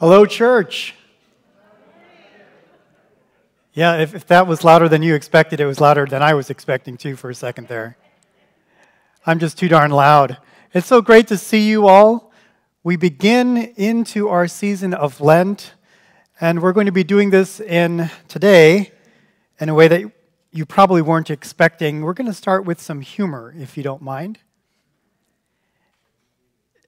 Hello, church. Yeah, if, if that was louder than you expected, it was louder than I was expecting too for a second there. I'm just too darn loud. It's so great to see you all. We begin into our season of Lent, and we're going to be doing this in today in a way that you probably weren't expecting. We're going to start with some humor, if you don't mind.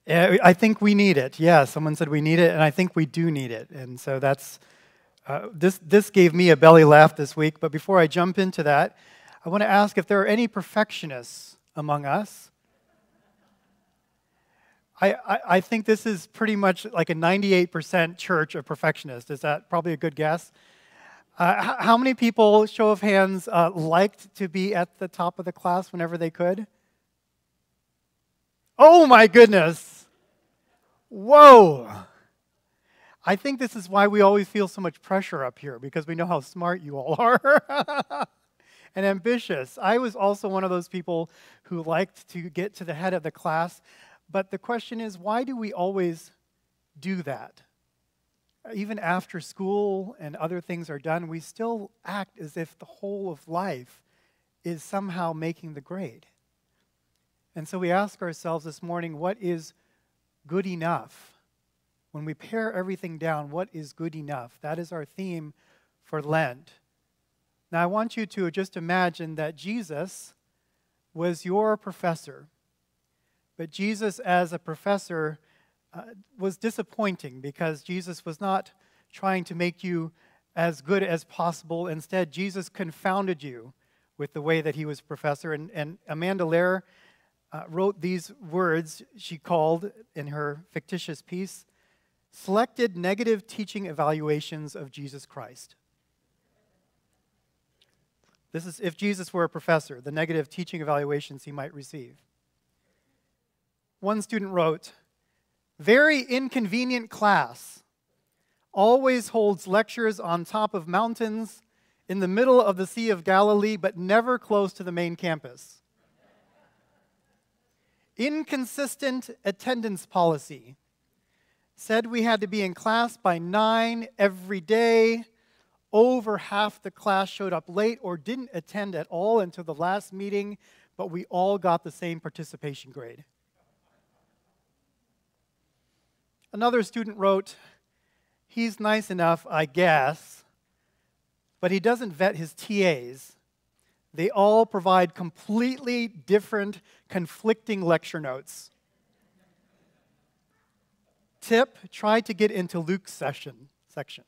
I think we need it. Yeah, someone said we need it, and I think we do need it. And so that's uh, this. This gave me a belly laugh this week. But before I jump into that, I want to ask if there are any perfectionists among us. I, I, I think this is pretty much like a 98% church of perfectionists. Is that probably a good guess? Uh, how many people, show of hands, uh, liked to be at the top of the class whenever they could? Oh my goodness. Whoa. I think this is why we always feel so much pressure up here because we know how smart you all are and ambitious. I was also one of those people who liked to get to the head of the class. But the question is, why do we always do that? Even after school and other things are done, we still act as if the whole of life is somehow making the grade. And so we ask ourselves this morning what is good enough? When we pare everything down, what is good enough? That is our theme for Lent. Now, I want you to just imagine that Jesus was your professor, but Jesus, as a professor, uh, was disappointing because Jesus was not trying to make you as good as possible. Instead, Jesus confounded you with the way that he was professor. And, and Amanda Lair uh, wrote these words she called in her fictitious piece Selected Negative Teaching Evaluations of Jesus Christ. This is if Jesus were a professor, the negative teaching evaluations he might receive. One student wrote, Very inconvenient class. Always holds lectures on top of mountains in the middle of the Sea of Galilee, but never close to the main campus inconsistent attendance policy. Said we had to be in class by nine every day. Over half the class showed up late or didn't attend at all until the last meeting, but we all got the same participation grade. Another student wrote, He's nice enough, I guess, but he doesn't vet his TAs they all provide completely different, conflicting lecture notes. Tip try to get into Luke's session, section.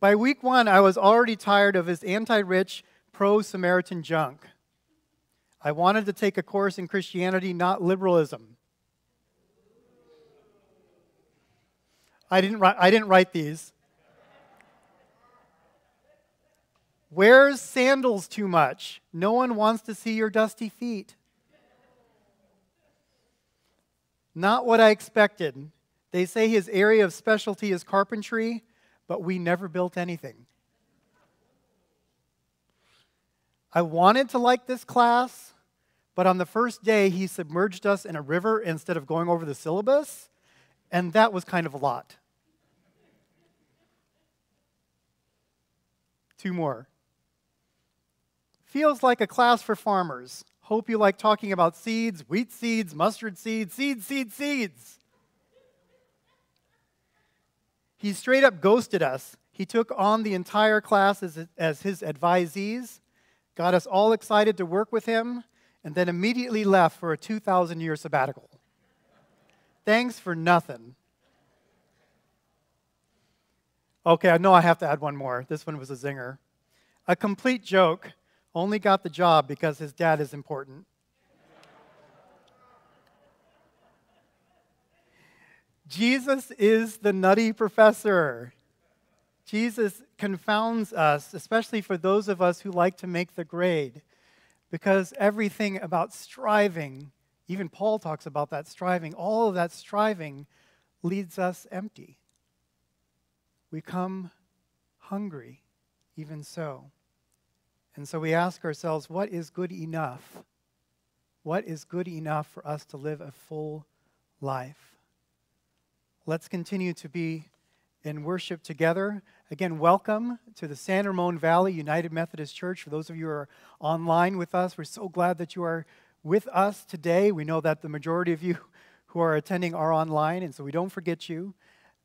By week one, I was already tired of his anti rich, pro Samaritan junk. I wanted to take a course in Christianity, not liberalism. I didn't, write, I didn't write these. Wears sandals too much. No one wants to see your dusty feet. Not what I expected. They say his area of specialty is carpentry, but we never built anything. I wanted to like this class, but on the first day, he submerged us in a river instead of going over the syllabus, and that was kind of a lot. Two more. Feels like a class for farmers. Hope you like talking about seeds, wheat seeds, mustard seeds, seeds, seeds, seeds. He straight up ghosted us. He took on the entire class as, as his advisees, got us all excited to work with him, and then immediately left for a 2,000 year sabbatical. Thanks for nothing. Okay, I know I have to add one more. This one was a zinger. A complete joke only got the job because his dad is important. Jesus is the nutty professor. Jesus confounds us, especially for those of us who like to make the grade, because everything about striving, even Paul talks about that striving, all of that striving leads us empty. We come hungry, even so. And so we ask ourselves, what is good enough? what is good enough for us to live a full life. Let's continue to be in worship together. Again, welcome to the San Ramon Valley United Methodist Church. For those of you who are online with us, we're so glad that you are with us today. We know that the majority of you who are attending are online, and so we don't forget you.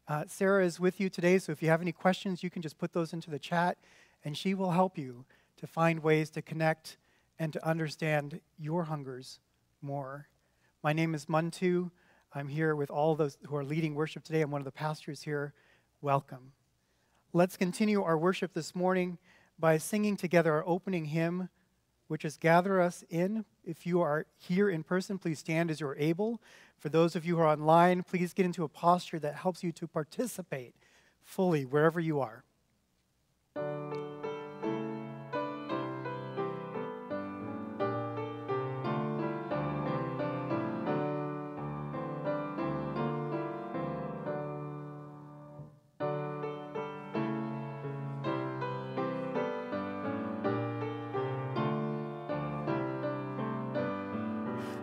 Uh, Sarah is with you today, so if you have any questions, you can just put those into the chat, and she will help you to find ways to connect and to understand your hungers more. My name is Mantu. I'm here with all those who are leading worship today. I'm one of the pastors here. Welcome. Let's continue our worship this morning by singing together our opening hymn, which is Gather Us In. If you are here in person, please stand as you're able. For those of you who are online, please get into a posture that helps you to participate fully wherever you are.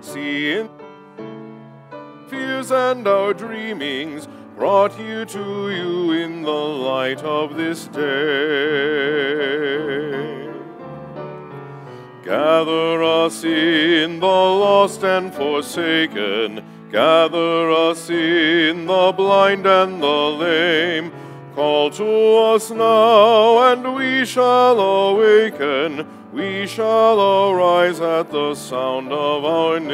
Seeing fears and our dreamings brought here to you in the light of this day. Gather us in the lost and forsaken, gather us in the blind and the lame. Call to us now, and we shall awaken shall arise at the sound of our name.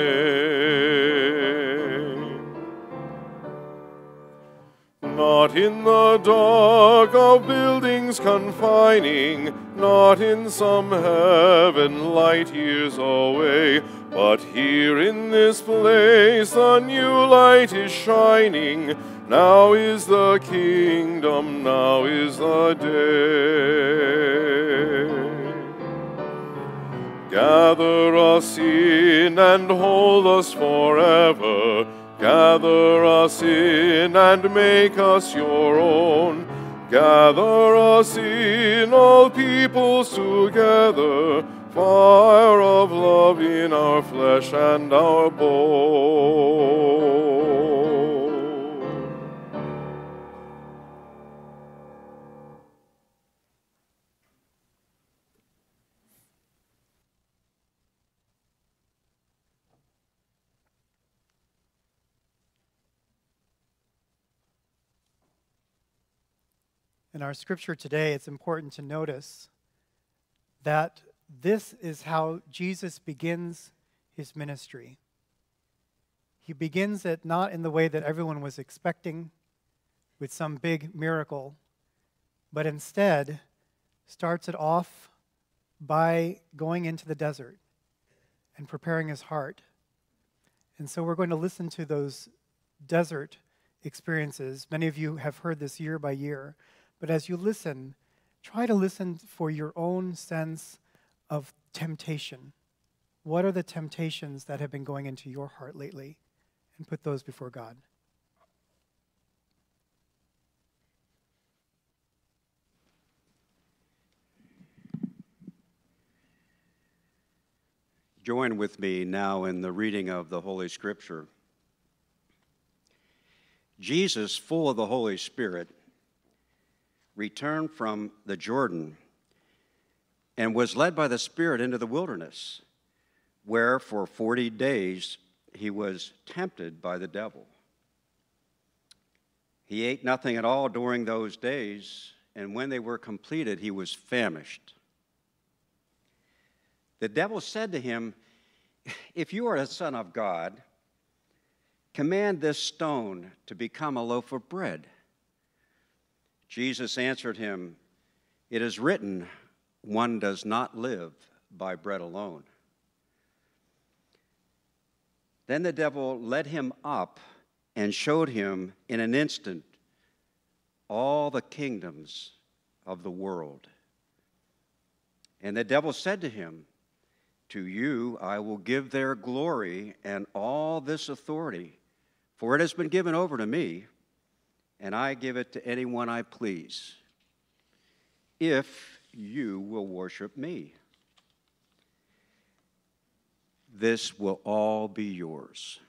Not in the dark of buildings confining, not in some heaven light years away, but here in this place the new light is shining. Now is the kingdom, now is the day. Gather us in and hold us forever. Gather us in and make us your own. Gather us in, all peoples together. Fire of love in our flesh and our bones. In our scripture today, it's important to notice that this is how Jesus begins his ministry. He begins it not in the way that everyone was expecting, with some big miracle, but instead starts it off by going into the desert and preparing his heart. And so we're going to listen to those desert experiences. Many of you have heard this year by year. But as you listen, try to listen for your own sense of temptation. What are the temptations that have been going into your heart lately? And put those before God. Join with me now in the reading of the Holy Scripture. Jesus, full of the Holy Spirit, returned from the Jordan and was led by the Spirit into the wilderness, where for 40 days he was tempted by the devil. He ate nothing at all during those days, and when they were completed, he was famished. The devil said to him, If you are a Son of God, command this stone to become a loaf of bread. Jesus answered him, It is written, one does not live by bread alone. Then the devil led him up and showed him in an instant all the kingdoms of the world. And the devil said to him, To you I will give their glory and all this authority, for it has been given over to me and I give it to anyone I please, if you will worship me. this will all be yours.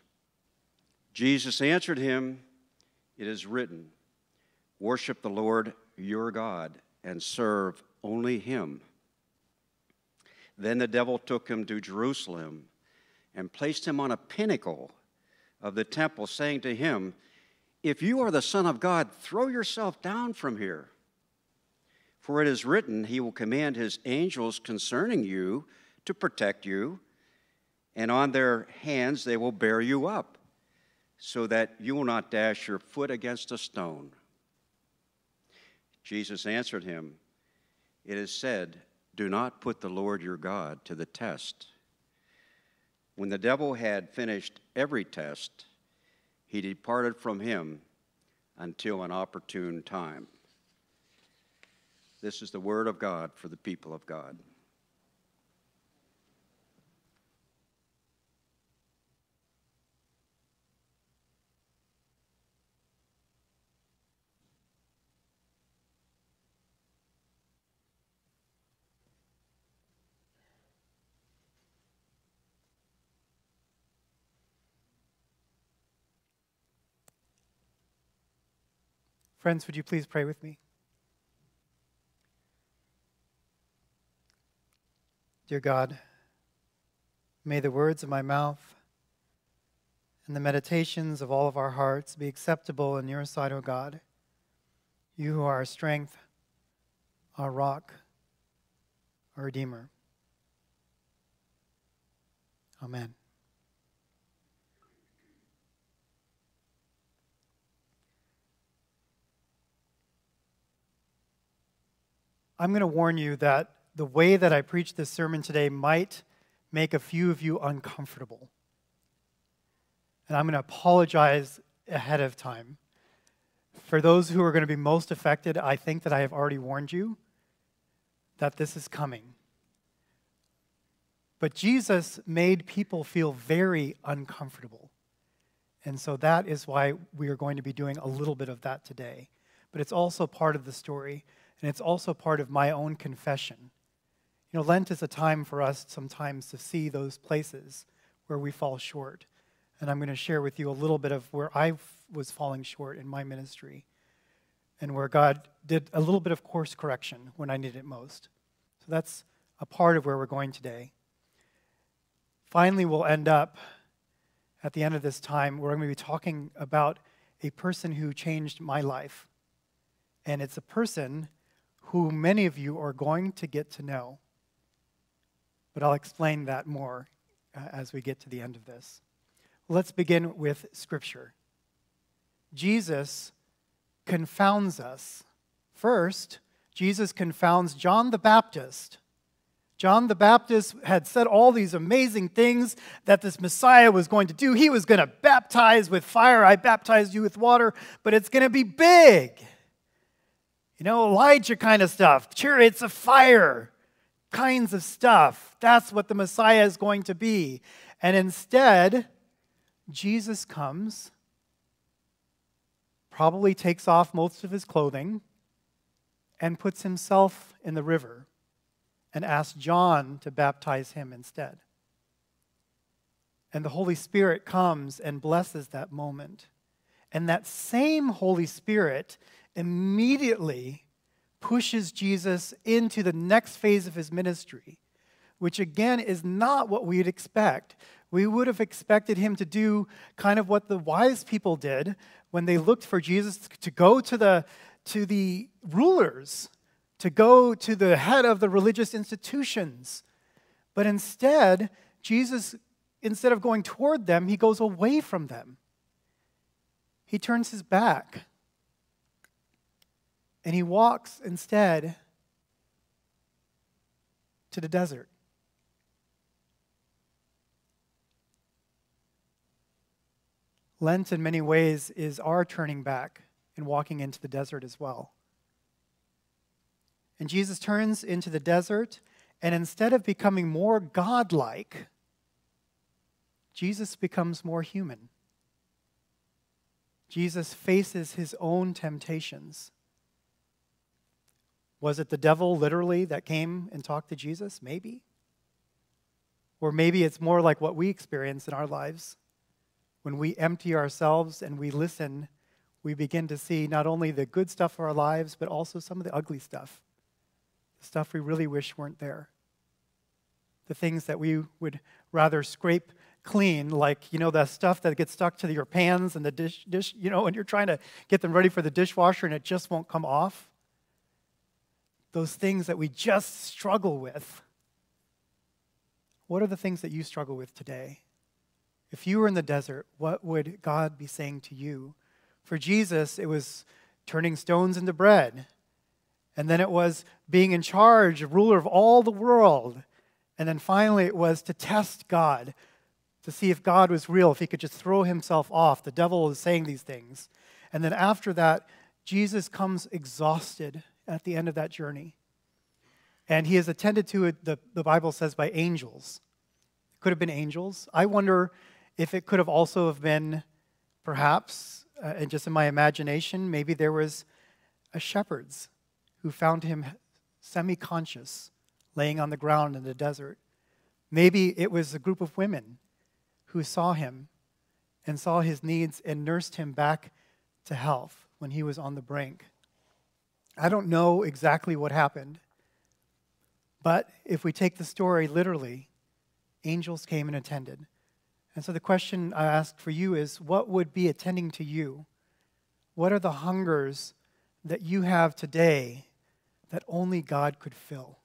Jesus answered him, It is written, Worship the Lord your God and serve only him. Then the devil took him to Jerusalem and placed him on a pinnacle of the temple, saying to him, If you are the Son of God, throw yourself down from here. For it is written, He will command His angels concerning you to protect you, and on their hands they will bear you up, so that you will not dash your foot against a stone. Jesus answered him, It is said, Do not put the Lord your God to the test. When the devil had finished every test, he departed from him until an opportune time. This is the word of God for the people of God. Friends, would you please pray with me? Dear God, may the words of my mouth and the meditations of all of our hearts be acceptable in your sight, O God. You who are our strength, our rock, our Redeemer. Amen. I'm going to warn you that the way that I preach this sermon today might make a few of you uncomfortable. And I'm going to apologize ahead of time. For those who are going to be most affected, I think that I have already warned you that this is coming. But Jesus made people feel very uncomfortable. And so that is why we are going to be doing a little bit of that today. But it's also part of the story and it's also part of my own confession. You know, Lent is a time for us sometimes to see those places where we fall short. And I'm going to share with you a little bit of where I was falling short in my ministry and where God did a little bit of course correction when I needed it most. So that's a part of where we're going today. Finally, we'll end up at the end of this time, we're going to be talking about a person who changed my life. And it's a person who many of you are going to get to know. But I'll explain that more uh, as we get to the end of this. Let's begin with Scripture. Jesus confounds us. First, Jesus confounds John the Baptist. John the Baptist had said all these amazing things that this Messiah was going to do. He was going to baptize with fire. I baptized you with water, but it's going to be big. You know, Elijah kind of stuff, chariots of fire kinds of stuff. That's what the Messiah is going to be. And instead, Jesus comes, probably takes off most of his clothing, and puts himself in the river and asks John to baptize him instead. And the Holy Spirit comes and blesses that moment. And that same Holy Spirit immediately pushes Jesus into the next phase of his ministry, which again is not what we'd expect. We would have expected him to do kind of what the wise people did when they looked for Jesus to go to the, to the rulers, to go to the head of the religious institutions. But instead, Jesus, instead of going toward them, he goes away from them. He turns his back and he walks instead to the desert. Lent, in many ways, is our turning back and walking into the desert as well. And Jesus turns into the desert, and instead of becoming more godlike, Jesus becomes more human. Jesus faces his own temptations. Was it the devil literally that came and talked to Jesus? Maybe. Or maybe it's more like what we experience in our lives. When we empty ourselves and we listen, we begin to see not only the good stuff of our lives, but also some of the ugly stuff, the stuff we really wish weren't there. The things that we would rather scrape clean, like, you know, the stuff that gets stuck to your pans and the dish, dish, you know, and you're trying to get them ready for the dishwasher and it just won't come off. Those things that we just struggle with. What are the things that you struggle with today? If you were in the desert, what would God be saying to you? For Jesus, it was turning stones into bread. And then it was being in charge, ruler of all the world. And then finally, it was to test God, to see if God was real, if he could just throw himself off. The devil was saying these things. And then after that, Jesus comes exhausted at the end of that journey. And he is attended to, the, the Bible says, by angels. It could have been angels. I wonder if it could have also have been, perhaps, uh, and just in my imagination, maybe there was a shepherds who found him semi-conscious, laying on the ground in the desert. Maybe it was a group of women who saw him and saw his needs and nursed him back to health when he was on the brink. I don't know exactly what happened, but if we take the story literally, angels came and attended. And so the question I ask for you is what would be attending to you? What are the hungers that you have today that only God could fill?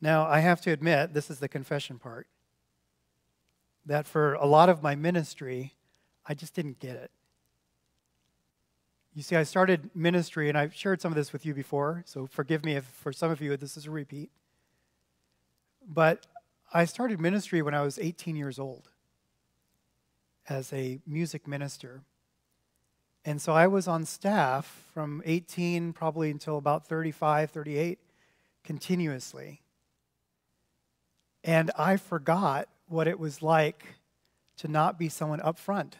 Now, I have to admit, this is the confession part, that for a lot of my ministry, I just didn't get it. You see, I started ministry, and I've shared some of this with you before, so forgive me if for some of you this is a repeat. But I started ministry when I was 18 years old as a music minister. And so I was on staff from 18 probably until about 35, 38, continuously. And I forgot what it was like to not be someone up front.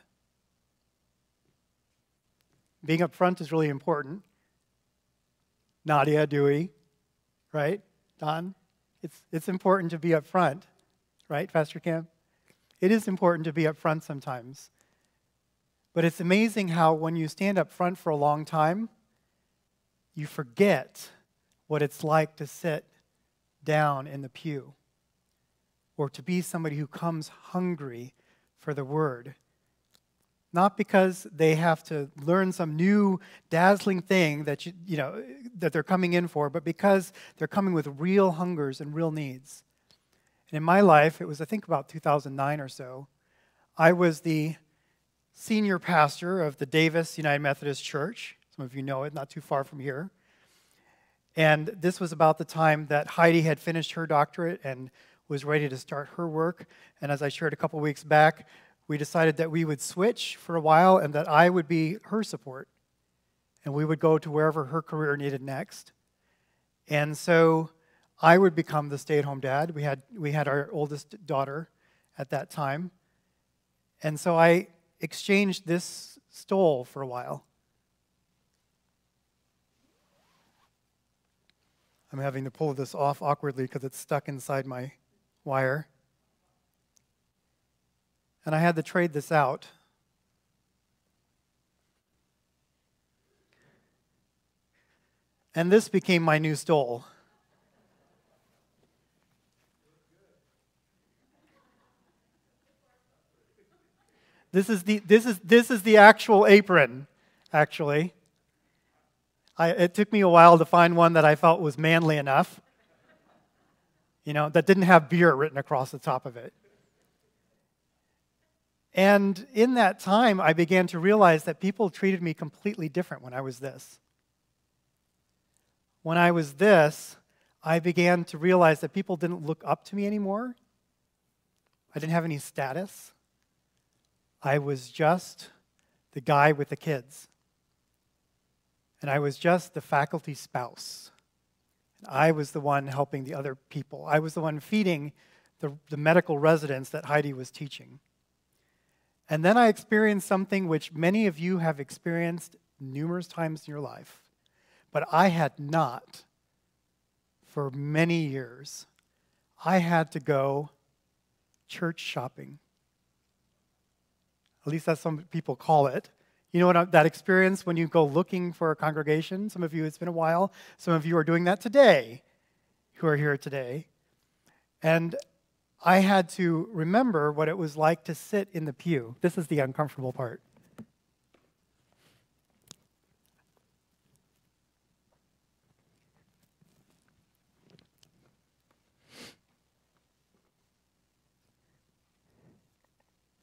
Being up front is really important. Nadia, Dewey, right? Don? It's, it's important to be up front, right, Pastor Cam? It is important to be up front sometimes. But it's amazing how when you stand up front for a long time, you forget what it's like to sit down in the pew or to be somebody who comes hungry for the word. Not because they have to learn some new dazzling thing that, you, you know, that they're coming in for, but because they're coming with real hungers and real needs. And in my life, it was, I think, about 2009 or so, I was the senior pastor of the Davis United Methodist Church. Some of you know it, not too far from here. And this was about the time that Heidi had finished her doctorate and was ready to start her work. And as I shared a couple weeks back, we decided that we would switch for a while and that I would be her support. And we would go to wherever her career needed next. And so I would become the stay at home dad. We had, we had our oldest daughter at that time. And so I exchanged this stole for a while. I'm having to pull this off awkwardly because it's stuck inside my wire. And I had to trade this out. And this became my new stole. This is the, this is, this is the actual apron, actually. I, it took me a while to find one that I felt was manly enough you know, that didn't have beer written across the top of it. And in that time, I began to realize that people treated me completely different when I was this. When I was this, I began to realize that people didn't look up to me anymore. I didn't have any status. I was just the guy with the kids. And I was just the faculty spouse. And I was the one helping the other people. I was the one feeding the, the medical residents that Heidi was teaching. And then I experienced something which many of you have experienced numerous times in your life, but I had not for many years, I had to go church shopping. At least that's some people call it. You know what that experience when you go looking for a congregation? Some of you, it's been a while. Some of you are doing that today who are here today. And I had to remember what it was like to sit in the pew. This is the uncomfortable part.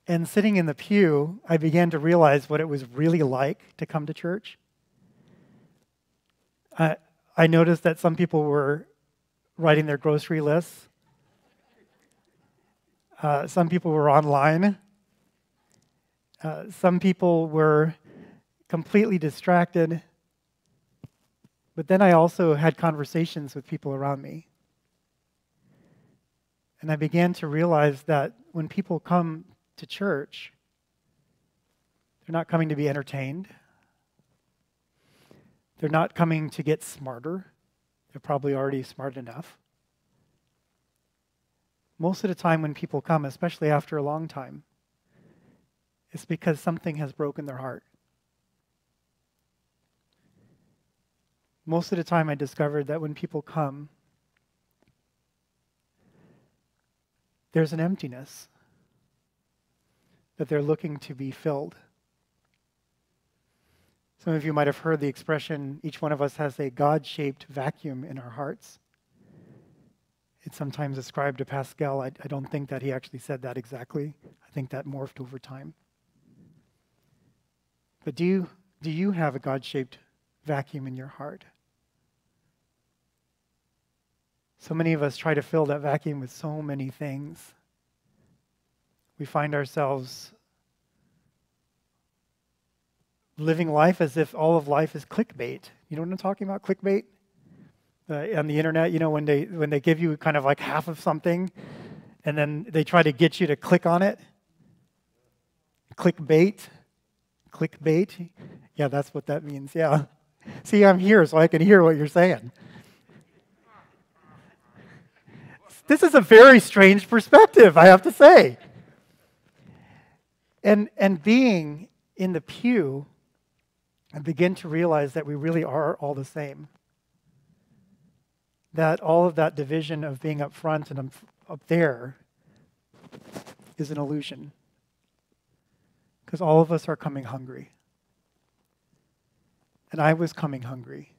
And sitting in the pew, I began to realize what it was really like to come to church. I, I noticed that some people were writing their grocery lists, uh, some people were online, uh, some people were completely distracted. But then I also had conversations with people around me. And I began to realize that when people come to church, they're not coming to be entertained. They're not coming to get smarter. They're probably already smart enough. Most of the time, when people come, especially after a long time, it's because something has broken their heart. Most of the time, I discovered that when people come, there's an emptiness that they're looking to be filled. Some of you might have heard the expression each one of us has a God shaped vacuum in our hearts. It's sometimes ascribed to Pascal. I, I, don't think that he actually said that exactly. I think that morphed over time. But do you, do you have a God shaped vacuum in your heart? So many of us try to fill that vacuum with so many things we find ourselves living life as if all of life is clickbait. You know what I'm talking about? Clickbait uh, on the internet. You know when they when they give you kind of like half of something, and then they try to get you to click on it. Clickbait, clickbait. Yeah, that's what that means. Yeah. See, I'm here so I can hear what you're saying. This is a very strange perspective, I have to say. And, and being in the pew, I begin to realize that we really are all the same. That all of that division of being up front and up there is an illusion. Because all of us are coming hungry. And I was coming hungry.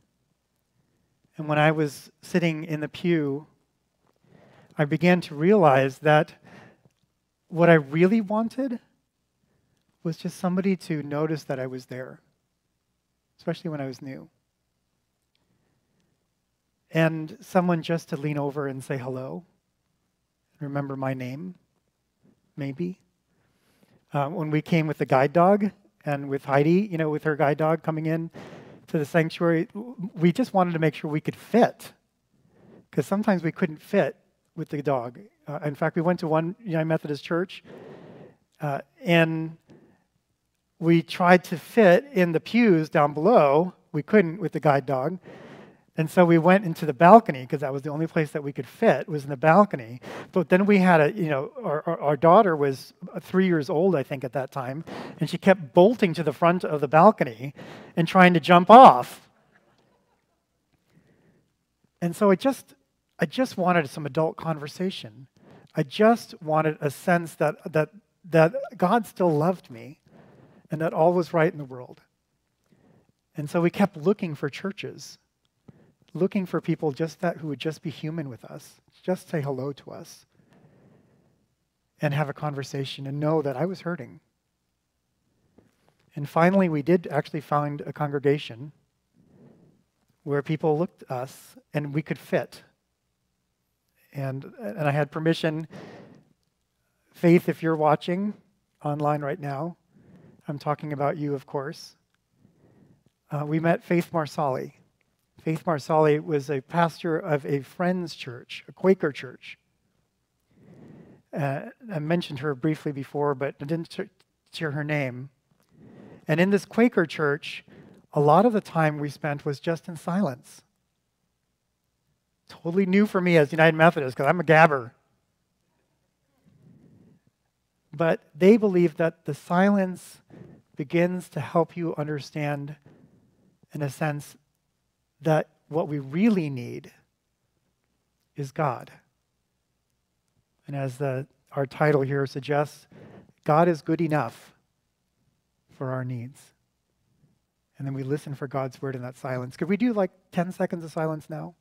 And when I was sitting in the pew, I began to realize that what I really wanted was just somebody to notice that I was there, especially when I was new. And someone just to lean over and say hello, remember my name, maybe. Uh, when we came with the guide dog and with Heidi, you know, with her guide dog coming in to the sanctuary, we just wanted to make sure we could fit. Because sometimes we couldn't fit with the dog. Uh, in fact, we went to one United Methodist church, uh, and we tried to fit in the pews down below. We couldn't with the guide dog. And so we went into the balcony because that was the only place that we could fit was in the balcony. But then we had a, you know, our, our, our, daughter was three years old, I think, at that time, and she kept bolting to the front of the balcony and trying to jump off. And so I just, I just wanted some adult conversation. I just wanted a sense that that that God still loved me and that all was right in the world. And so we kept looking for churches, looking for people just that who would just be human with us, just say hello to us, and have a conversation and know that I was hurting. And finally, we did actually find a congregation where people looked at us and we could fit. And, and I had permission. Faith, if you're watching online right now, I'm talking about you, of course. Uh, we met Faith Marsali. Faith Marsali was a pastor of a friend's church, a Quaker church. Uh, I mentioned her briefly before, but I didn't share her name. And in this Quaker church, a lot of the time we spent was just in silence. Totally new for me as United Methodist because I'm a gabber. But they believe that the silence begins to help you understand, in a sense, that what we really need is God. And as the, our title here suggests, God is good enough for our needs. And then we listen for God's word in that silence. Could we do like 10 seconds of silence now?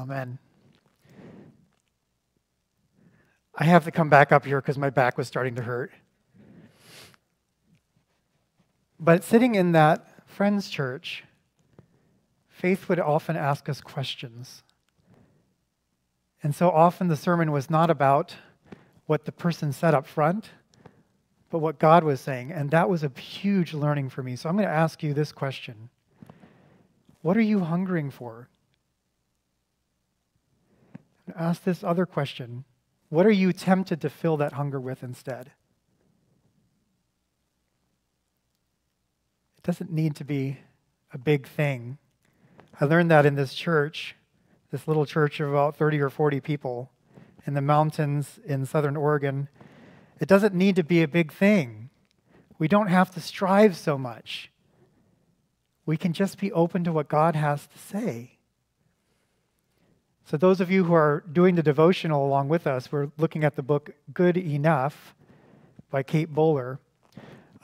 Amen. I have to come back up here because my back was starting to hurt. But sitting in that friend's church, Faith would often ask us questions. And so often the sermon was not about what the person said up front, but what God was saying. And that was a huge learning for me. So I'm going to ask you this question What are you hungering for? Ask this other question What are you tempted to fill that hunger with instead? It doesn't need to be a big thing. I learned that in this church, this little church of about 30 or 40 people in the mountains in southern Oregon. It doesn't need to be a big thing. We don't have to strive so much. We can just be open to what God has to say. So, those of you who are doing the devotional along with us, we're looking at the book Good Enough by Kate Bowler.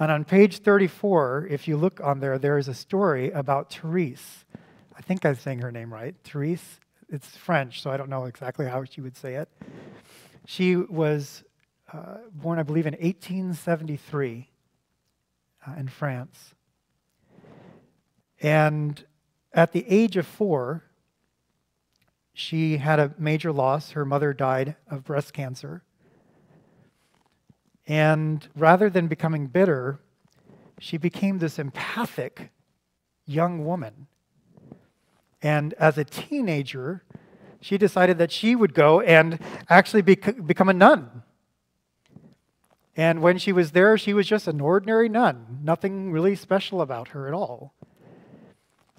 And on page 34, if you look on there, there is a story about Therese. I think I'm saying her name right. Therese. It's French, so I don't know exactly how she would say it. She was uh, born, I believe, in 1873 uh, in France. And at the age of four, she had a major loss. Her mother died of breast cancer. And rather than becoming bitter, she became this empathic young woman. And as a teenager, she decided that she would go and actually bec- become a nun. And when she was there, she was just an ordinary nun, nothing really special about her at all.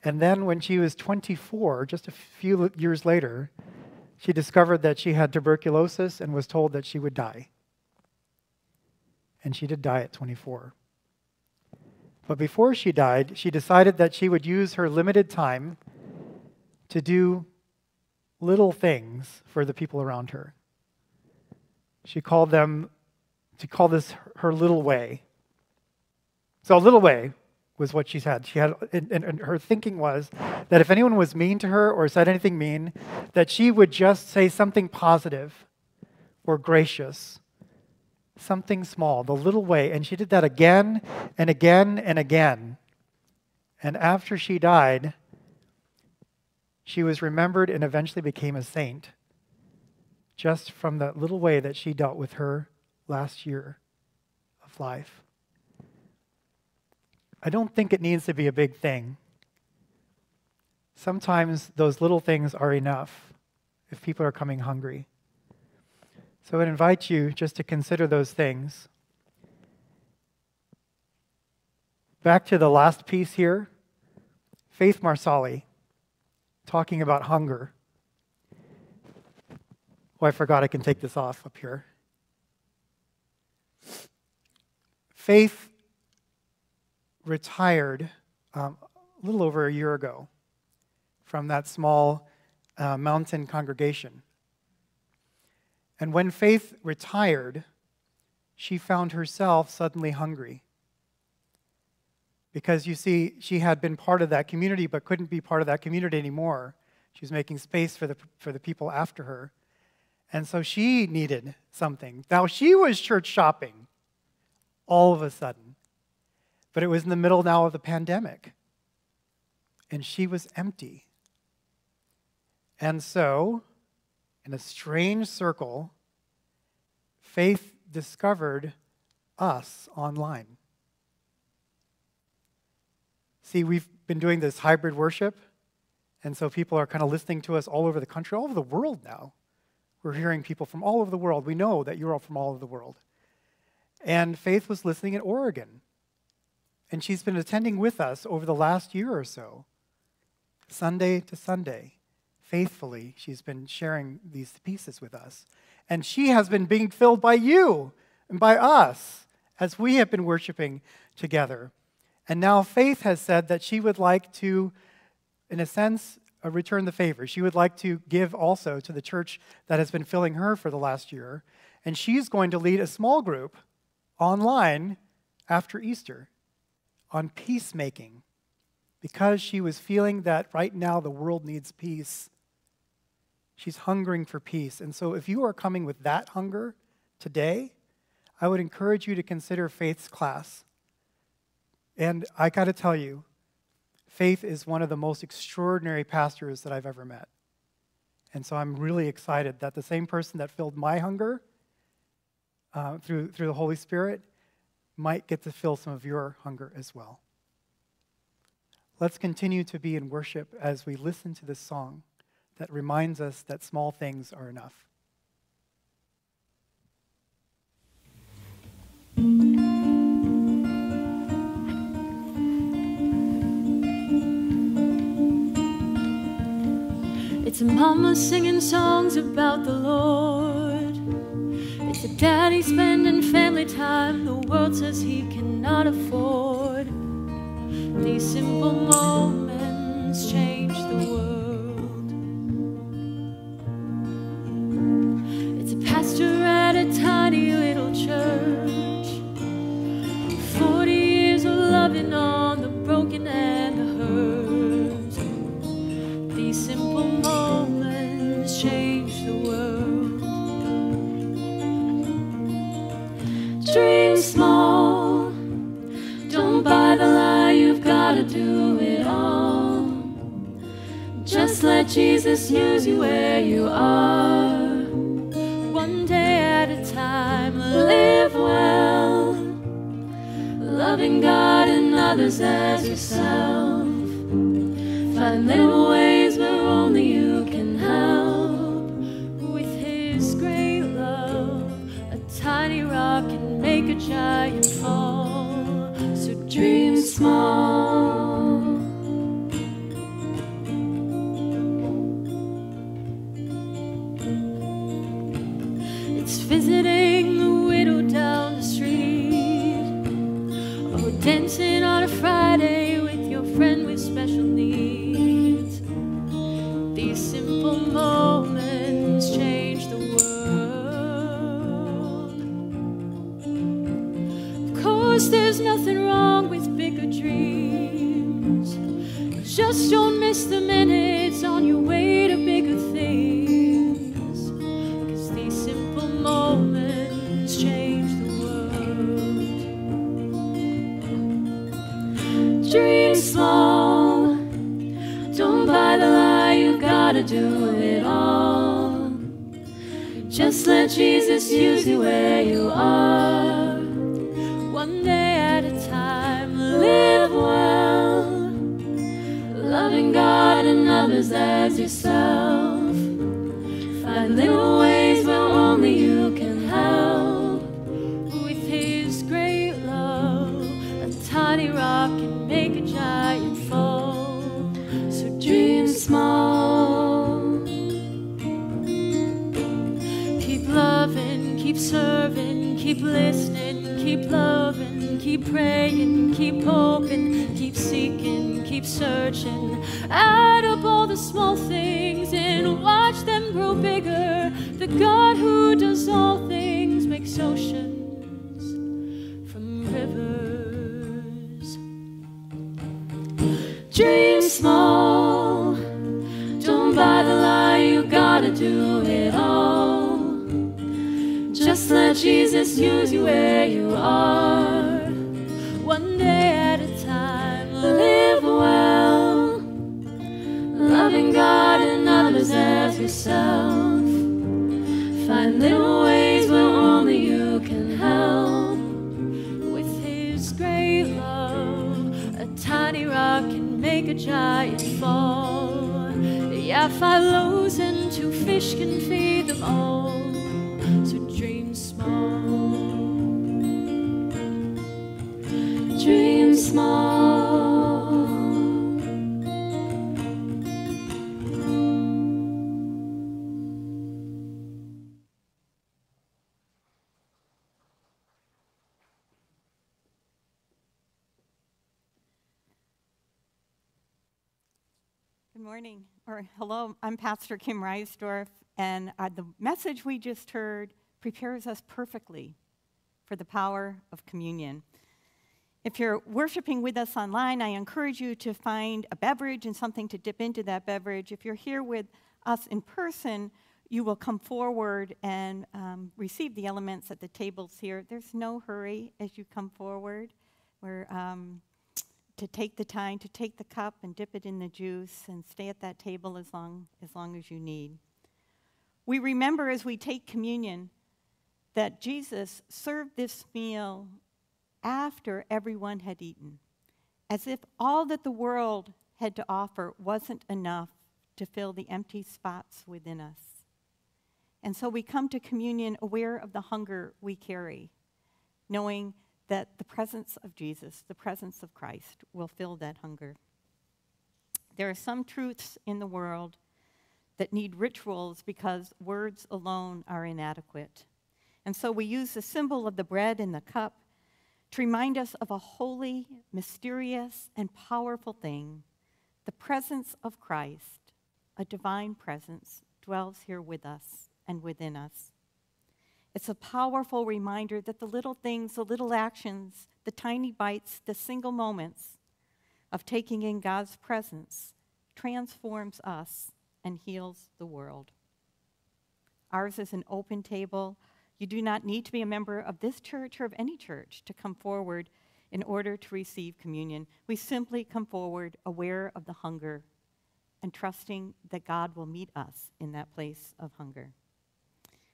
And then when she was 24, just a few years later, she discovered that she had tuberculosis and was told that she would die. And she did die at 24. But before she died, she decided that she would use her limited time to do little things for the people around her. She called them, to call this her little way. So, a little way was what she said. She had, and, and, her thinking was that if anyone was mean to her or said anything mean, that she would just say something positive or gracious, something small, the little way. And she did that again and again and again. And after she died, she was remembered and eventually became a saint just from that little way that she dealt with her last year of life. I don't think it needs to be a big thing. Sometimes those little things are enough if people are coming hungry. So I invite you just to consider those things. Back to the last piece here Faith Marsali talking about hunger. Oh, I forgot I can take this off up here. Faith retired um, a little over a year ago from that small uh, mountain congregation. And when Faith retired, she found herself suddenly hungry. Because you see, she had been part of that community but couldn't be part of that community anymore. She was making space for the, for the people after her. And so she needed something. Now she was church shopping all of a sudden. But it was in the middle now of the pandemic. And she was empty. And so, in a strange circle, Faith discovered us online. See, we've been doing this hybrid worship, and so people are kind of listening to us all over the country, all over the world now. We're hearing people from all over the world. We know that you're all from all over the world. And Faith was listening in Oregon. And she's been attending with us over the last year or so, Sunday to Sunday. Faithfully, she's been sharing these pieces with us. And she has been being filled by you and by us as we have been worshiping together. And now Faith has said that she would like to, in a sense, uh, return the favor. She would like to give also to the church that has been filling her for the last year. And she's going to lead a small group online after Easter on peacemaking because she was feeling that right now the world needs peace. She's hungering for peace. And so, if you are coming with that hunger today, I would encourage you to consider Faith's class. And I got to tell you, Faith is one of the most extraordinary pastors that I've ever met. And so I'm really excited that the same person that filled my hunger uh, through, through the Holy Spirit might get to fill some of your hunger as well. Let's continue to be in worship as we listen to this song that reminds us that small things are enough. It's mama singing songs about the Lord. Daddy spending family time the world says he cannot afford. These simple moments And others as yourself. Find little ways where only you can help. With His great love, a tiny rock can make a giant fall. So dream small. Keep loving, keep serving, keep listening, keep loving, keep praying, keep hoping, keep seeking, keep searching. Add up all the small things and watch them grow bigger. The God who does all things makes oceans from rivers. Dream small. Don't buy the lie, you gotta do it all. Just Just let Jesus use you where you are. As yourself. Find little ways where only you can help. With His great love, a tiny rock can make a giant fall. Yeah, five loaves and two fish can feed them all. So dream small. Dream small. Morning, or hello. I'm Pastor Kim Reisdorf, and uh, the message we just heard prepares us perfectly for the power of communion. If you're worshiping with us online, I encourage you to find a beverage and something to dip into that beverage. If you're here with us in person, you will come forward and um, receive the elements at the tables here. There's no hurry as you come forward. We're um, to take the time to take the cup and dip it in the juice and stay at that table as long as long as you need. We remember as we take communion that Jesus served this meal after everyone had eaten, as if all that the world had to offer wasn't enough to fill the empty spots within us. And so we come to communion aware of the hunger we carry, knowing that the presence of Jesus, the presence of Christ, will fill that hunger. There are some truths in the world that need rituals because words alone are inadequate. And so we use the symbol of the bread and the cup to remind us of a holy, mysterious, and powerful thing. The presence of Christ, a divine presence, dwells here with us and within us. It's a powerful reminder that the little things, the little actions, the tiny bites, the single moments of taking in God's presence transforms us and heals the world. Ours is an open table. You do not need to be a member of this church or of any church to come forward in order to receive communion. We simply come forward aware of the hunger and trusting that God will meet us in that place of hunger.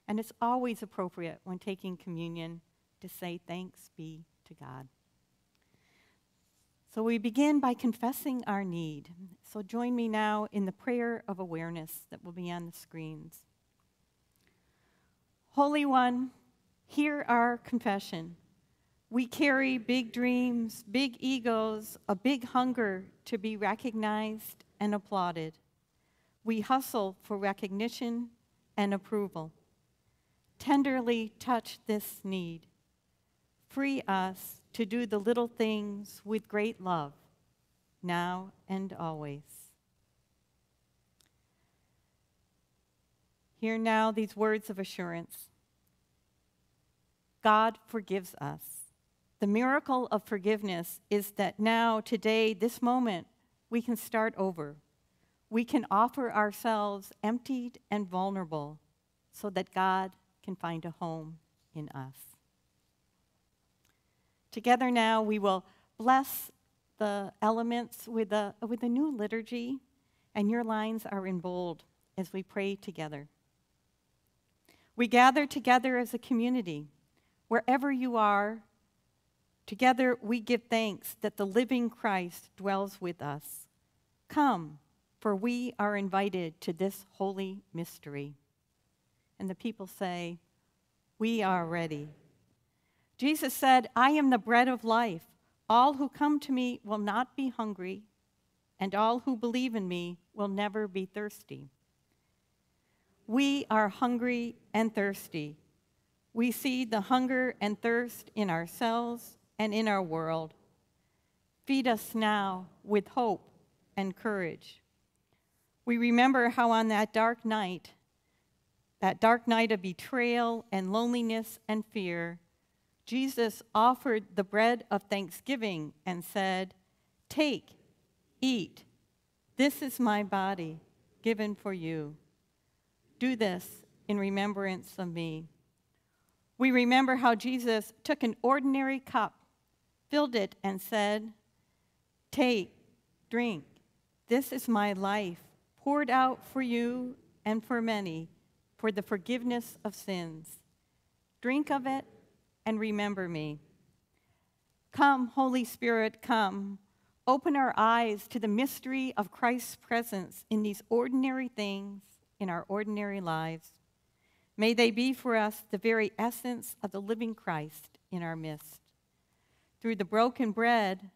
And it's always appropriate when taking communion to say thanks be to God. So we begin by confessing our need. So join me now in the prayer of awareness that will be on the screens. Holy One, hear our confession. We carry big dreams, big egos, a big hunger to be recognized and applauded. We hustle for recognition and approval tenderly touch this need. Free us to do the little things with great love, now and always. Hear now these words of assurance God forgives us. The miracle of forgiveness is that now, today, this moment, we can start over. We can offer ourselves emptied and vulnerable so that God can find a home in us. Together now, we will bless the elements with a, with a new liturgy, and your lines are in bold as we pray together. We gather together as a community. Wherever you are, together we give thanks that the living Christ dwells with us. Come, for we are invited to this holy mystery. And the people say, We are ready. Jesus said, I am the bread of life. All who come to me will not be hungry, and all who believe in me will never be thirsty. We are hungry and thirsty. We see the hunger and thirst in ourselves and in our world. Feed us now with hope and courage. We remember how on that dark night, that dark night of betrayal and loneliness and fear, Jesus offered the bread of thanksgiving and said, Take, eat. This is my body given for you. Do this in remembrance of me. We remember how Jesus took an ordinary cup, filled it, and said, Take, drink. This is my life, poured out for you and for many, for the forgiveness of sins. Drink of it and remember me. Come, Holy Spirit, come. Open our eyes to the mystery of Christ's presence in these ordinary things in our ordinary lives. May they be for us the very essence of the living Christ in our midst. Through the broken bread,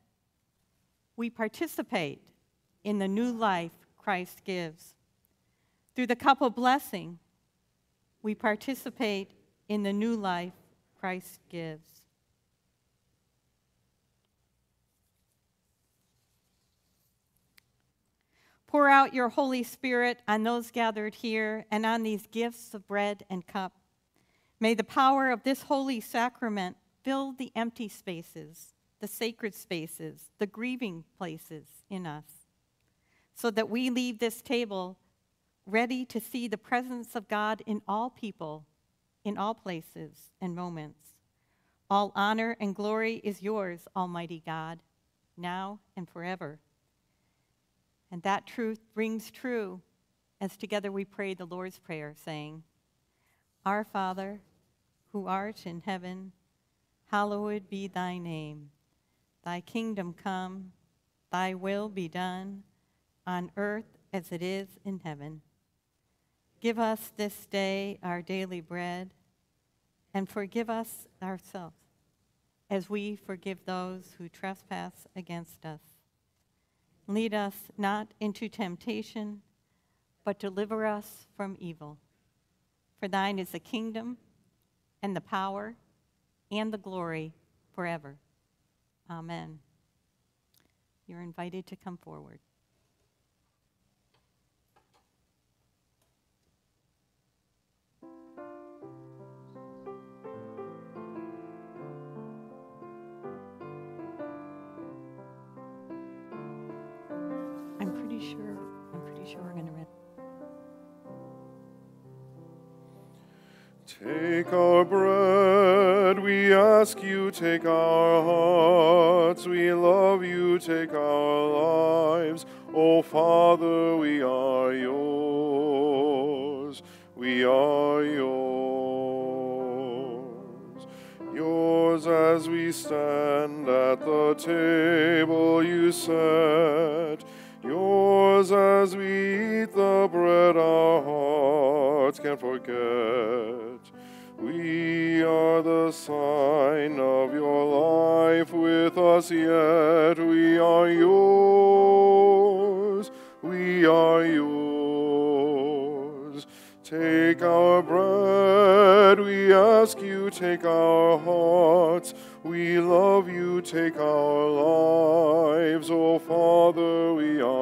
we participate in the new life Christ gives. Through the cup of blessing, we participate in the new life Christ gives. Pour out your Holy Spirit on those gathered here and on these gifts of bread and cup. May the power of this holy sacrament fill the empty spaces, the sacred spaces, the grieving places in us, so that we leave this table ready to see the presence of God in all people, in all places and moments. All honor and glory is yours, Almighty God, now and forever. And that truth rings true as together we pray the Lord's Prayer, saying, Our Father, who art in heaven, hallowed be thy name. Thy kingdom come, thy will be done, on earth as it is in heaven. Give us this day our daily bread, and forgive us ourselves, as we forgive those who trespass against us Lead us not into temptation, but deliver us from evil. For thine is the kingdom, and the power, and the glory forever. Amen. You're invited to come forward. Take our bread, we ask you, take our hearts. We love you, take our lives. O Father, we are yours. We are yours. Yours as we stand at the table you set. Yours as we eat the bread our hearts can forget. The sign of your life with us yet. We are yours. We are yours. Take our bread, we ask you, take our hearts. We love you, take our lives. Oh, Father, we are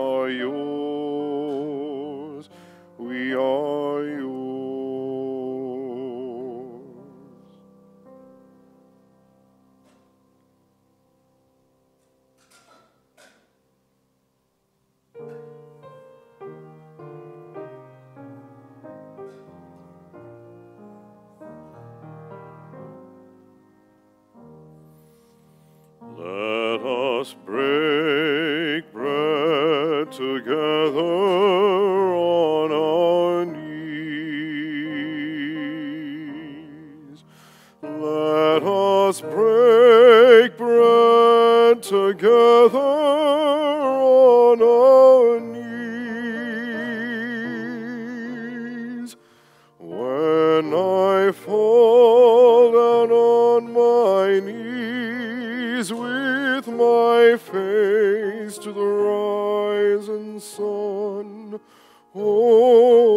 When I fall down on my knees with my face to the rising sun. Oh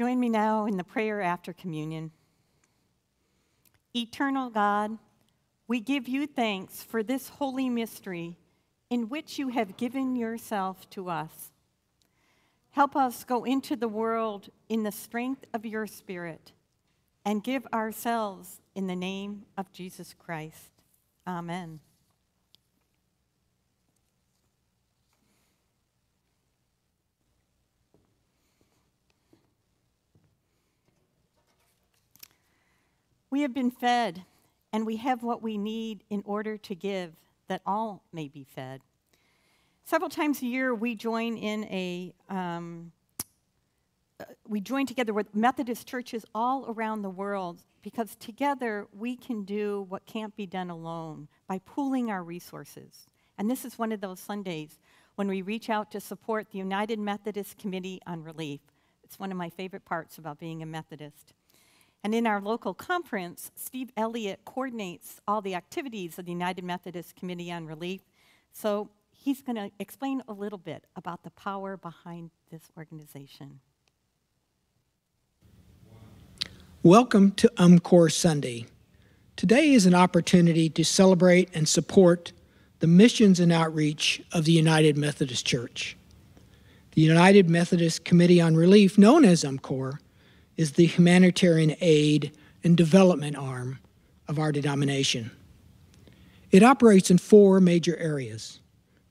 Join me now in the prayer after communion. Eternal God, we give you thanks for this holy mystery in which you have given yourself to us. Help us go into the world in the strength of your Spirit and give ourselves in the name of Jesus Christ. Amen. We have been fed, and we have what we need in order to give, that all may be fed. Several times a year, we join in a um, uh, we join together with Methodist churches all around the world because together we can do what can't be done alone by pooling our resources. And this is one of those Sundays when we reach out to support the United Methodist Committee on Relief. It's one of my favorite parts about being a Methodist. And in our local conference, Steve Elliott coordinates all the activities of the United Methodist Committee on Relief. So he's going to explain a little bit about the power behind this organization. Welcome to UMCOR Sunday. Today is an opportunity to celebrate and support the missions and outreach of the United Methodist Church. The United Methodist Committee on Relief, known as UMCOR, is the humanitarian aid and development arm of our denomination. It operates in four major areas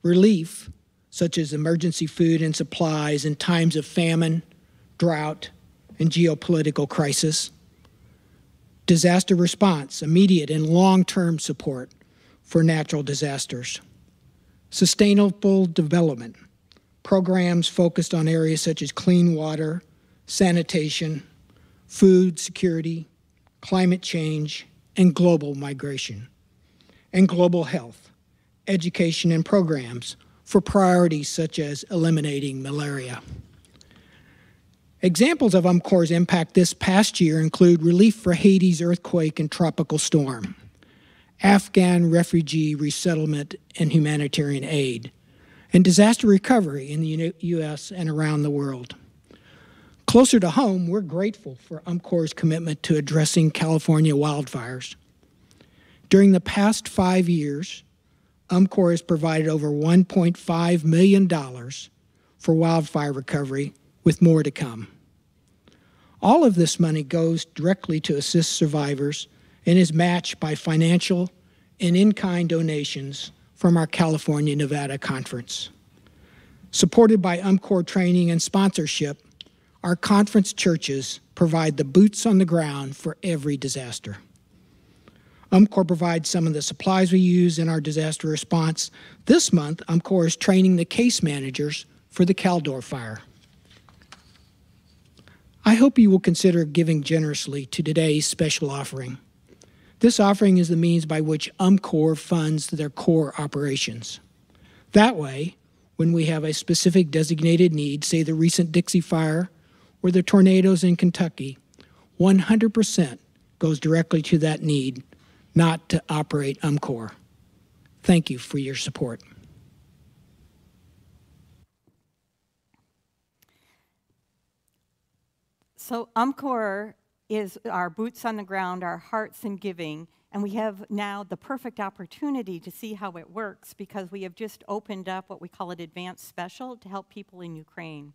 relief, such as emergency food and supplies in times of famine, drought, and geopolitical crisis, disaster response, immediate and long term support for natural disasters, sustainable development, programs focused on areas such as clean water, sanitation, food security, climate change, and global migration, and global health, education, and programs for priorities such as eliminating malaria. Examples of UMCOR's impact this past year include relief for Haiti's earthquake and tropical storm, Afghan refugee resettlement and humanitarian aid, and disaster recovery in the U.S. and around the world. Closer to home, we're grateful for UMCOR's commitment to addressing California wildfires. During the past five years, UMCOR has provided over $1.5 million for wildfire recovery, with more to come. All of this money goes directly to assist survivors and is matched by financial and in kind donations from our California Nevada Conference. Supported by UMCOR training and sponsorship, our conference churches provide the boots on the ground for every disaster. UMCOR provides some of the supplies we use in our disaster response. This month, UMCOR is training the case managers for the Caldor fire. I hope you will consider giving generously to today's special offering. This offering is the means by which UMCOR funds their core operations. That way, when we have a specific designated need, say the recent Dixie Fire or the tornadoes in Kentucky, 100% goes directly to that need, not to operate UMCOR. Thank you for your support. So, UMCOR is our boots on the ground, our hearts in giving, and we have now the perfect opportunity to see how it works because we have just opened up what we call an advanced special to help people in Ukraine.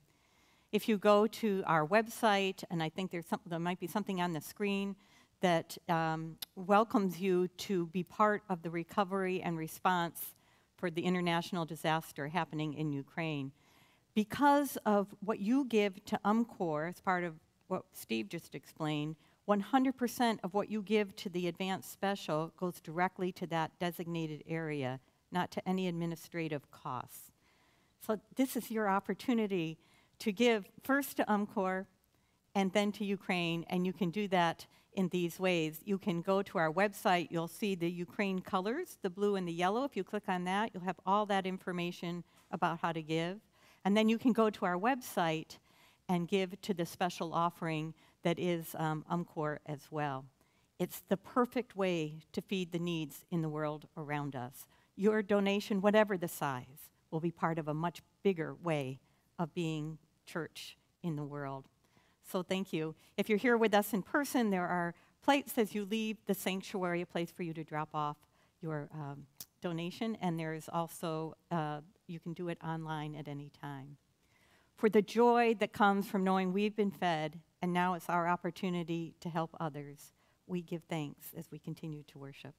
If you go to our website, and I think there's some, there might be something on the screen that um, welcomes you to be part of the recovery and response for the international disaster happening in Ukraine. Because of what you give to UMCOR as part of what Steve just explained, 100% of what you give to the advanced special goes directly to that designated area, not to any administrative costs. So this is your opportunity to give first to UMCOR and then to Ukraine, and you can do that in these ways. You can go to our website, you'll see the Ukraine colors, the blue and the yellow. If you click on that, you'll have all that information about how to give. And then you can go to our website and give to the special offering that is um, UMCOR as well. It's the perfect way to feed the needs in the world around us. Your donation, whatever the size, will be part of a much bigger way of being church in the world. So thank you. If you're here with us in person, there are plates as you leave the sanctuary, a place for you to drop off your um, donation, and there's also, uh, you can do it online at any time. For the joy that comes from knowing we've been fed, and now it's our opportunity to help others, we give thanks as we continue to worship.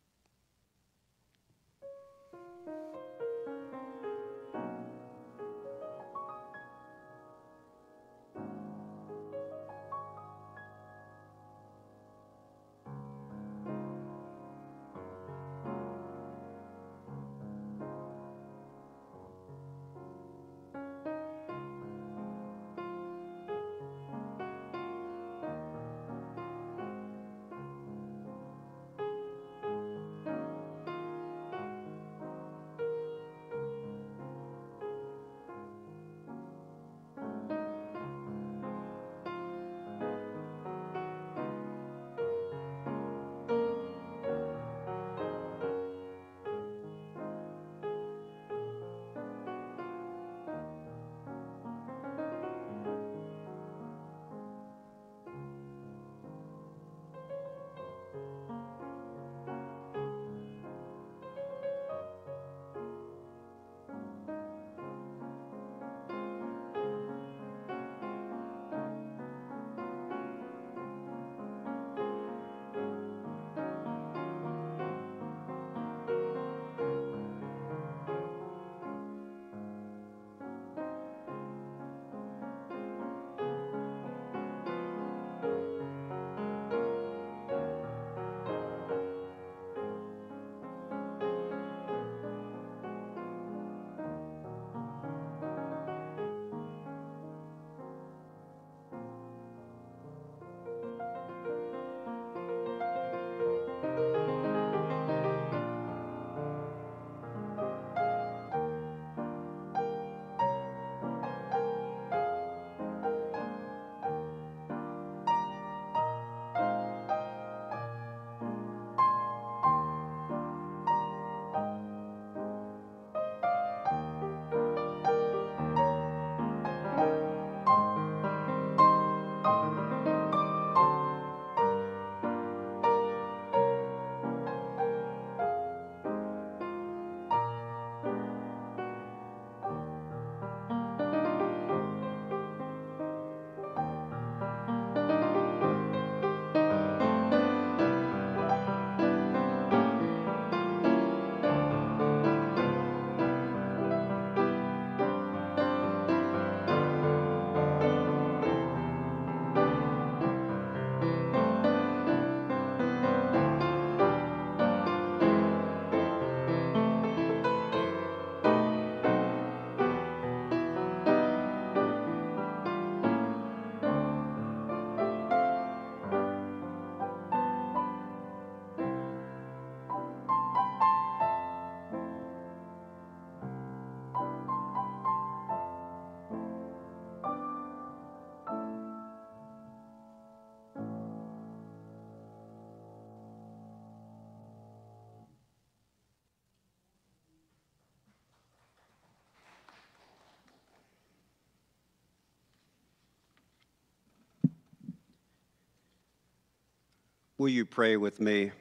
Will you pray with me?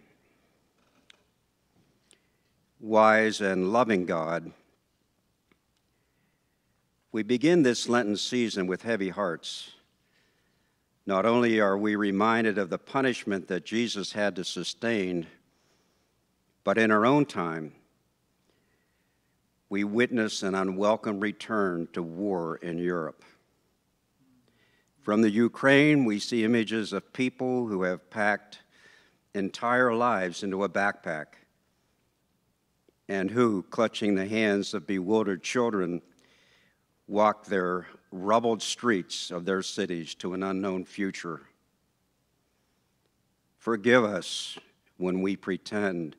Wise and loving God, we begin this Lenten season with heavy hearts. Not only are we reminded of the punishment that Jesus had to sustain, but in our own time, we witness an unwelcome return to war in Europe. From the Ukraine, we see images of people who have packed entire lives into a backpack and who, clutching the hands of bewildered children, walk their rubbled streets of their cities to an unknown future. Forgive us when we pretend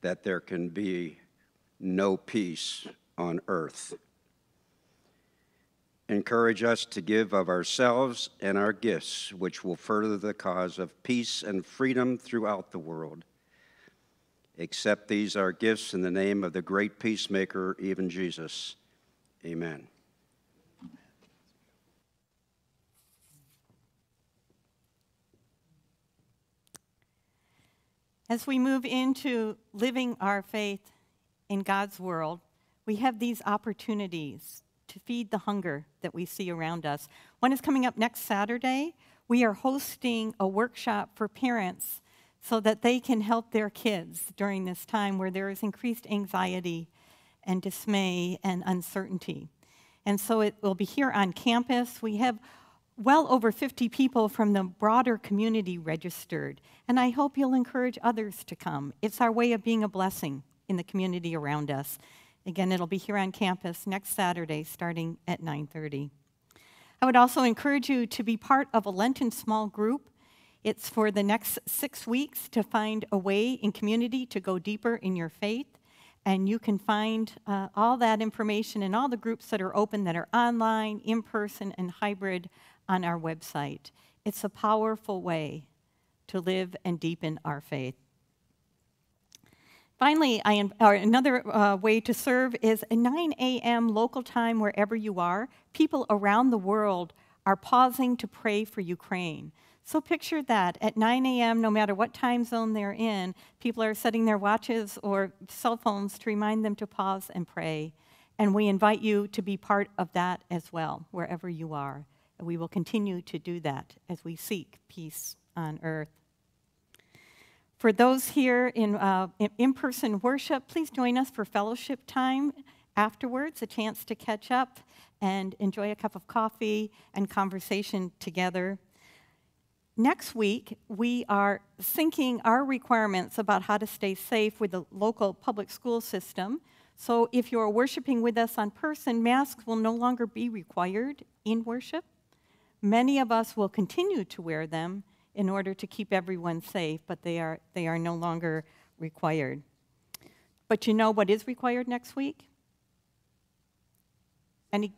that there can be no peace on earth. Encourage us to give of ourselves and our gifts, which will further the cause of peace and freedom throughout the world. Accept these our gifts in the name of the great peacemaker, even Jesus. Amen. As we move into living our faith in God's world, we have these opportunities to feed the hunger that we see around us. One is coming up next Saturday. We are hosting a workshop for parents so that they can help their kids during this time where there is increased anxiety and dismay and uncertainty. And so it will be here on campus. We have well over 50 people from the broader community registered, and I hope you'll encourage others to come. It's our way of being a blessing in the community around us. Again, it'll be here on campus next Saturday starting at 9:30. I would also encourage you to be part of a Lenten small group. It's for the next 6 weeks to find a way in community to go deeper in your faith. And you can find uh, all that information and all the groups that are open that are online, in person, and hybrid on our website. It's a powerful way to live and deepen our faith. Finally, I, another uh, way to serve is at 9 a.m. local time wherever you are. People around the world are pausing to pray for Ukraine. So picture that at 9 a.m., no matter what time zone they're in, people are setting their watches or cell phones to remind them to pause and pray. And we invite you to be part of that as well, wherever you are. And we will continue to do that as we seek peace on earth. For those here in uh, in person worship, please join us for fellowship time afterwards, a chance to catch up and enjoy a cup of coffee and conversation together. Next week, we are syncing our requirements about how to stay safe with the local public school system. So if you're worshiping with us on person, masks will no longer be required in worship. Many of us will continue to wear them in order to keep everyone safe, but they are, they are no longer required. But you know what is required next week? Any?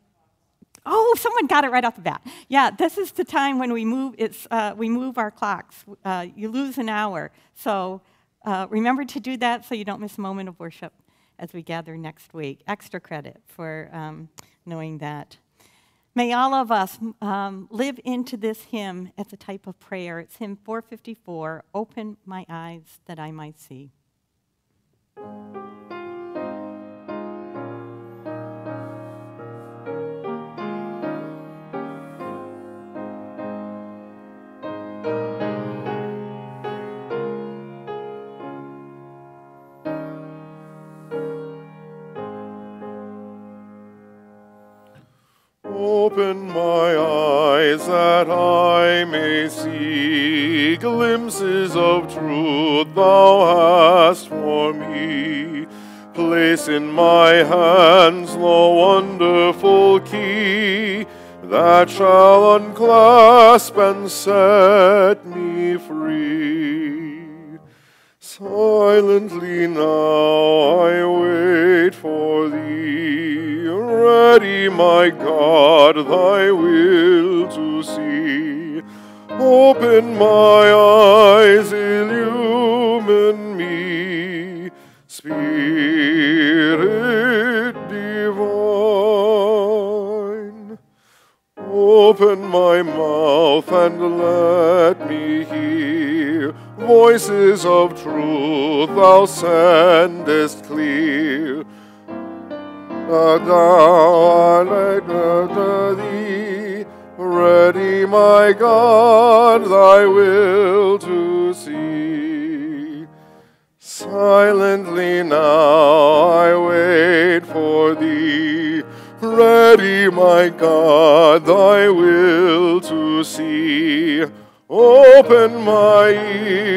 Oh, someone got it right off the bat. Yeah, this is the time when we move. It's uh, we move our clocks. Uh, you lose an hour, so uh, remember to do that so you don't miss a moment of worship as we gather next week. Extra credit for um, knowing that. May all of us um, live into this hymn as a type of prayer. It's hymn 454 Open my eyes that I might see. That I may see glimpses of truth thou hast for me. Place in my hands the wonderful key that shall unclasp and set me free. Silently now I wait for thee ready, my God, thy will to see. Open my eyes, illumine me, Spirit divine. Open my mouth and let me hear voices of truth thou sendest clear. Thou art thee, ready, my God, thy will to see. Silently now I wait for thee, ready, my God, thy will to see. Open my ears,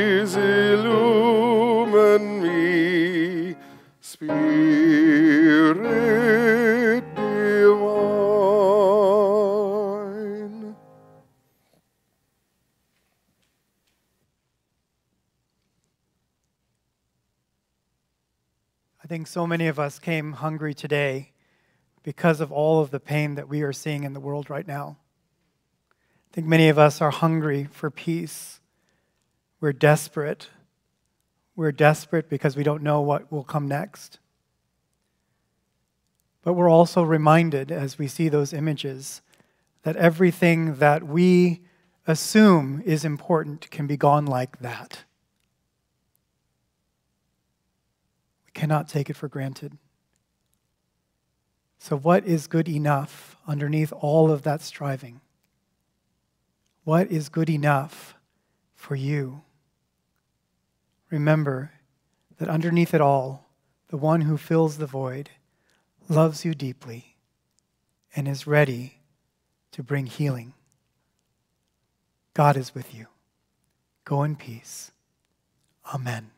so many of us came hungry today because of all of the pain that we are seeing in the world right now. I think many of us are hungry for peace. We're desperate. We're desperate because we don't know what will come next. But we're also reminded as we see those images that everything that we assume is important can be gone like that. We cannot take it for granted. So, what is good enough underneath all of that striving? What is good enough for you? Remember that underneath it all, the one who fills the void loves you deeply and is ready to bring healing. God is with you. Go in peace. Amen.